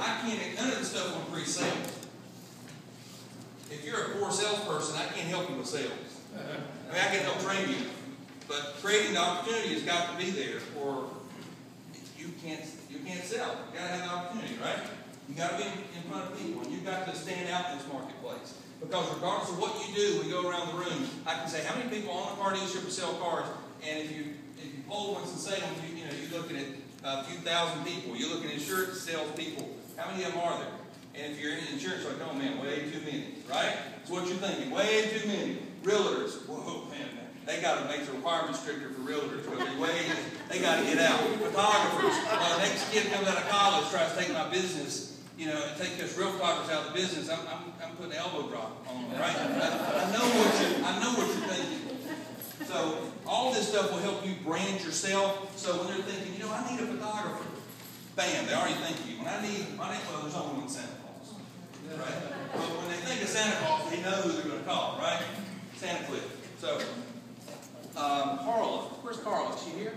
I can't, none of this stuff on pre-sales. If you're a poor salesperson, I can't help you with sales. I mean, I can help train you, but creating the opportunity has got to be there, or you can't, you can't sell. You gotta have the opportunity, right? You gotta be in front of people, and you've got to stand out in this marketplace. Because regardless of what you do, we go around the room, I can say, how many people own a car dealership sell cars? And if you, if you poll Winston Salem, you, you know, a few thousand people, you're looking at insurance sales people, how many of them are there? And if you're in insurance, like, oh man, way too many, right? That's what you're thinking, way too many. Realtors, whoa, man, they gotta make the requirements stricter for realtors, they way, they gotta get out. Photographers, uh, next kid comes out of college, tries to take my business, you know, and take us real photographers out of the business, I'm, I'm, I'm putting elbow drop on them, right? I, I know what you, I know what you're thinking. So, all this stuff will help you brand yourself, so when they're thinking, you know, I need a photographer, bam, they already think of you. When I need, I need, well, there's only one Santa Claus, right? But when they think of Santa Claus, they know who they're gonna call, right? Santa Cliff. So, um, Carla, where's Carla? Is she here?